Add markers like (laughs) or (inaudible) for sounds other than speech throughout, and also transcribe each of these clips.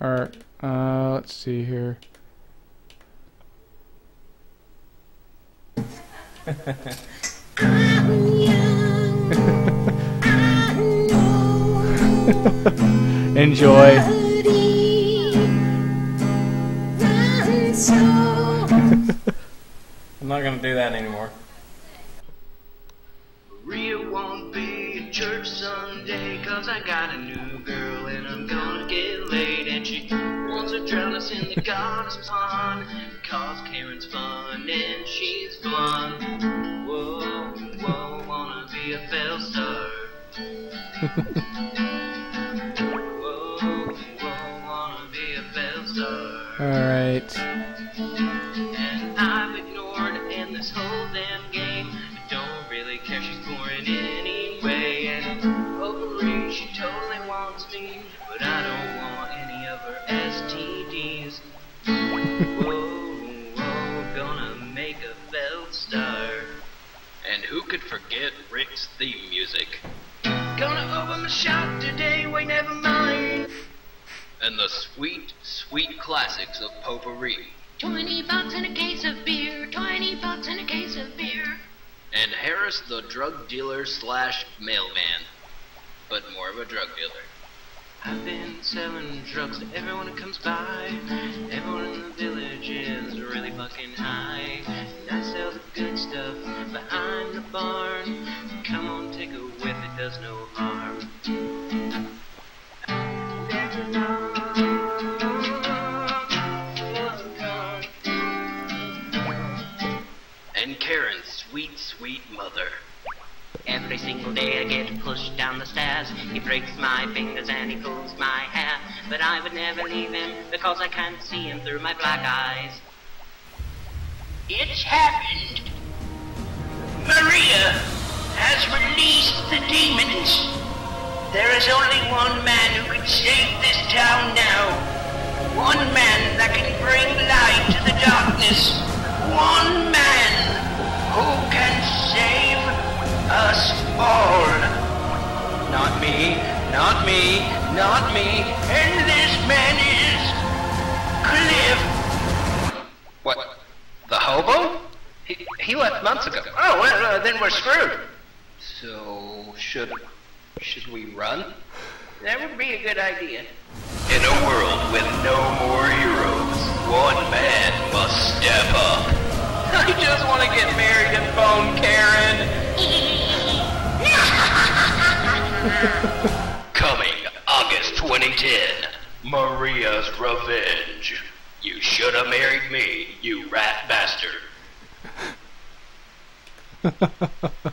Alright, uh, let's see here. (laughs) Enjoy. (laughs) I'm not gonna do that anymore. Maria won't be at church Sunday Cause I got a new girl and I'm gonna drown us in the goddess pond Cause Karen's fun and she's blonde Whoa, whoa, wanna be a fell star Whoa, (laughs) whoa, wanna be a fell star Alright. and I've ignored in this whole damn game. I Don't really care, she's boring anyway. And Popuri, she totally wants me, but I don't want any of her STDs. And who could forget Rick's theme music? Gonna open my shop today, wait, never mind. And the sweet, sweet classics of Popuri. Twenty bucks and a case of beer. Twenty bucks and a case of beer. and Harris the drug dealer slash mailman, but more of a drug dealer. Selling drugs to everyone who comes by. Everyone in the village is really fucking high. And I sell the good stuff behind the barn. Come on, take a whiff, it does no harm. And Karen's sweet, sweet mother. Every single day I get pushed down the stairs. He breaks my fingers and he pulls my hair. But I would never leave him because I can't see him through my black eyes. It's happened. Maria has released the demons. There is only one man who can save this town now. Me, not me, not me. And this man is Cliff. What? The hobo? He, he left months ago. Oh, well, uh, then we're screwed. So, should should we run? That would be a good idea. In a world with no more heroes, one man must step up. (laughs) Coming August 2010, Maria's Revenge. You should have married me, you rat bastard. (laughs)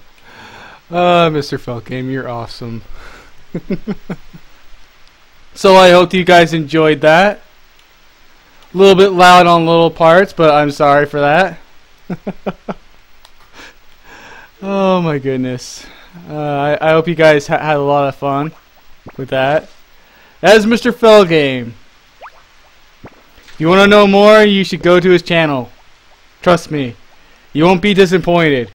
Uh, Mr. Failgame, you're awesome. (laughs) so I hope you guys enjoyed that. A little bit loud on little parts, but I'm sorry for that. oh my goodness. Uh, I, I hope you guys ha- had a lot of fun with that. As Mr. Failgame. If you want to know more, you should go to his channel. Trust me. You won't be disappointed.